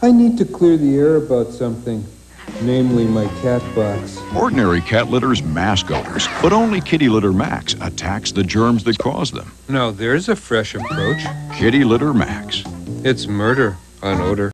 I need to clear the air about something, namely my cat box. Ordinary cat litter's mask odors, but only Kitty Litter Maxx attacks the germs that cause them. Now there's a fresh approach. Kitty Litter Maxx. It's murder on odor.